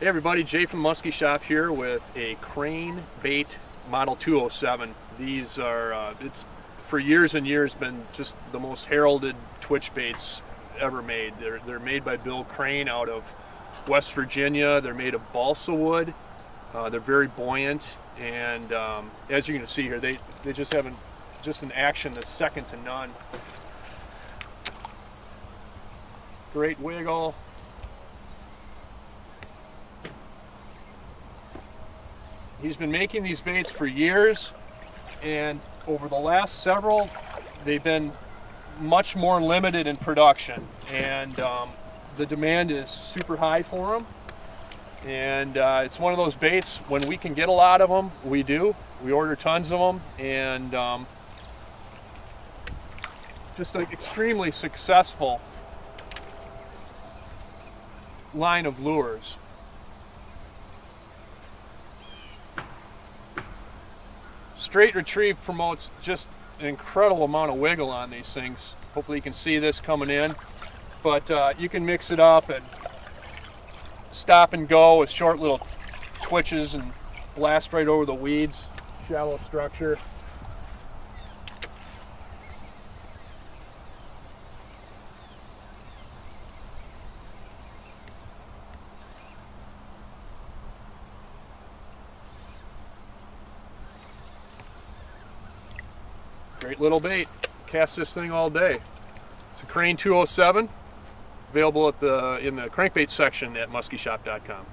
Hey everybody, Jay from Musky Shop here with a crane bait model 207. These are, uh, it's for years and years been just the most heralded twitch baits ever made. They're, they're made by Bill Crane out of West Virginia. They're made of balsa wood. Uh, they're very buoyant and um, as you're going to see here, they, they just have an, just an action that's second to none. Great wiggle. He's been making these baits for years, and over the last several, they've been much more limited in production, and um, the demand is super high for them. And uh, it's one of those baits, when we can get a lot of them, we do. We order tons of them, and um, just an extremely successful line of lures. Straight retrieve promotes just an incredible amount of wiggle on these things. Hopefully you can see this coming in. But uh, you can mix it up and stop and go with short little twitches and blast right over the weeds, shallow structure. Great little bait. Cast this thing all day. It's a Crane 207, available at the in the crankbait section at muskyshop.com.